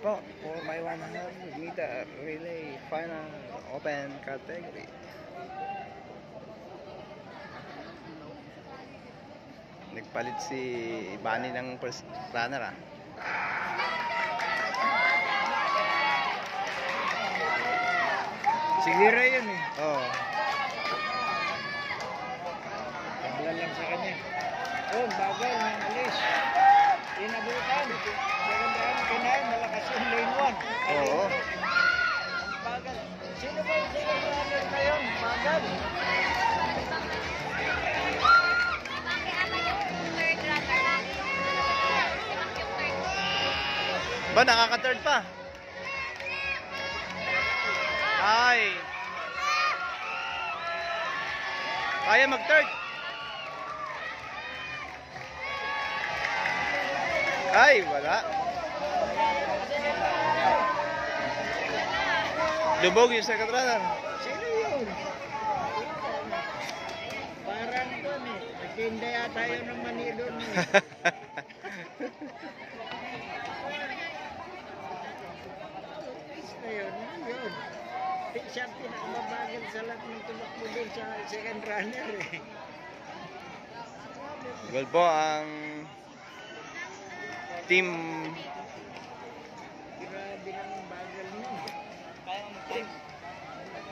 po for my 100 meter relay final open category. Nagpalit si Bani ng first runner ah. Sigira yun eh. Oh. Tanggal lang sa kanya. Oh, bagal ng alis. Sino ba yung na yun? Bagal. Ba nakaka-third pa? Ay. Kaya mag-third. Ay, wala. Lubog yung second runner. Sino yun? Parang doon eh. Nagtinda yata yun ng mani doon eh. na yun, yun. Di- Siya pinakamabagal sa lahat ng tumakbo doon sa second runner eh. Goal po ang team Grabe ng. Kaya